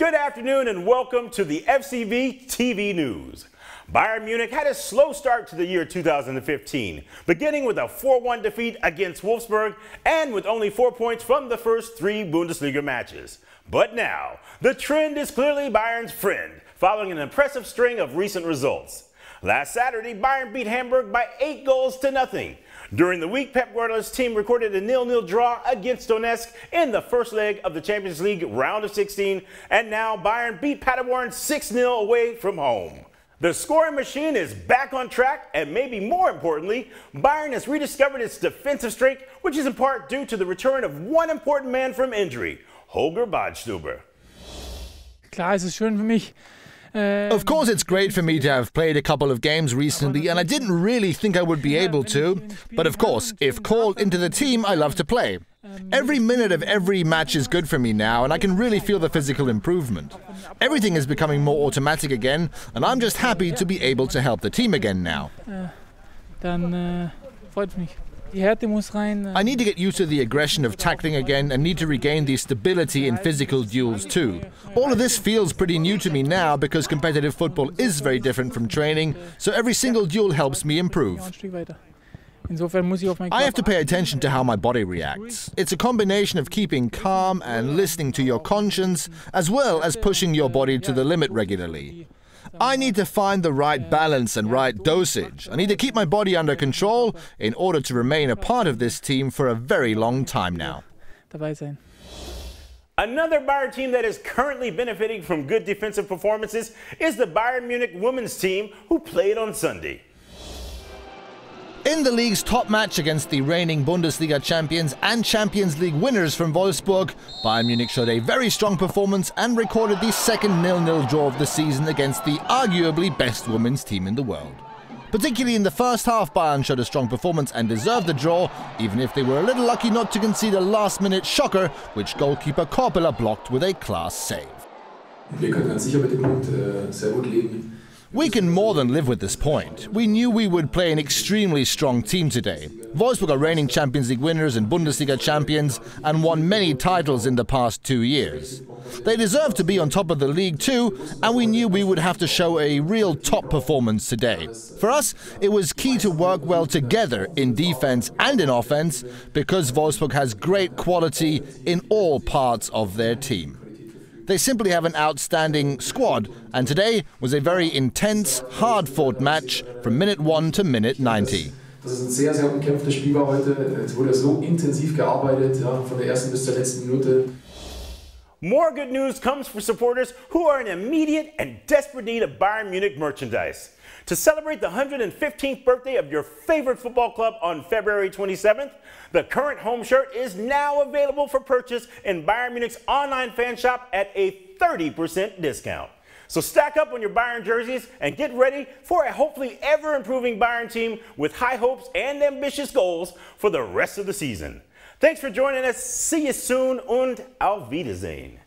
Good afternoon and welcome to the FCB TV News. Bayern Munich had a slow start to the year 2015, beginning with a 4-1 defeat against Wolfsburg and with only four points from the first three Bundesliga matches. But now, the trend is clearly Bayern's friend, following an impressive string of recent results. Last Saturday, Bayern beat Hamburg by eight goals to nothing. During the week, Pep Guardiola's team recorded a nil-nil draw against Donetsk in the first leg of the Champions League round of 16, and now Bayern beat Paderborn 6-0 away from home. The scoring machine is back on track, and maybe more importantly, Bayern has rediscovered its defensive strength, which is in part due to the return of one important man from injury, Holger Badstuber. Klar, es ist schön für mich, Of course, it's great for me to have played a couple of games recently, and I didn't really think I would be able to. But of course, if called into the team, I love to play. Every minute of every match is good for me now, and I can really feel the physical improvement. Everything is becoming more automatic again, and I'm just happy to be able to help the team again now. Dann äh, freut mich. Die Härte muss rein. Uh, I need to get used to the aggression of tackling again and need to regain the stability in physical duels too. All of this feels pretty new to me now because competitive football is very different from training, so every single duel helps me improve. Ein Stück weiter. Insofern muss ich auf meinen I have to pay attention to how my body reacts. It's a combination of keeping calm and listening to your conscience, as well as pushing your body to the limit regularly. I need to find the right balance and right dosage. I need to keep my body under control in order to remain a part of this team for a very long time now. Another Bayern team that is currently benefiting from good defensive performances is the Bayern Munich women's team who played on Sunday. In the league's top match against the reigning Bundesliga champions and Champions League winners from Wolfsburg, Bayern Munich showed a very strong performance and recorded the second nil-nil draw of the season against the arguably best women's team in the world. Particularly in the first half, Bayern showed a strong performance and deserved the draw, even if they were a little lucky not to concede a last-minute shocker, which goalkeeper Korpela blocked with a class save. Ganz sicher mit dem Punkt äh, sehr gut leben. We can more than live with this point. We knew we would play an extremely strong team today. Wolfsburg are reigning Champions League winners and Bundesliga champions and won many titles in the past two years. They deserve to be on top of the league too, and we knew we would have to show a real top performance today. For us, it was key to work well together in defense and in offense because Wolfsburg has great quality in all parts of their team. They simply have an outstanding squad, and today was a very intense, hard fought match from minute 1 to minute 90. Das ist ein sehr, sehr umkämpftes Spiel war heute. Es wurde so intensiv gearbeitet, ja, von der ersten bis zur letzten Minute. More good news comes for supporters who are in immediate and desperate need of Bayern Munich merchandise. To celebrate the 115th birthday of your favorite football club on February 27th, the current home shirt is now available for purchase in Bayern Munich's online fan shop at a 30% discount. So stack up on your Bayern jerseys and get ready for a hopefully ever improving Bayern team with high hopes and ambitious goals for the rest of the season. Thanks for joining us. See you soon und auf Wiedersehen.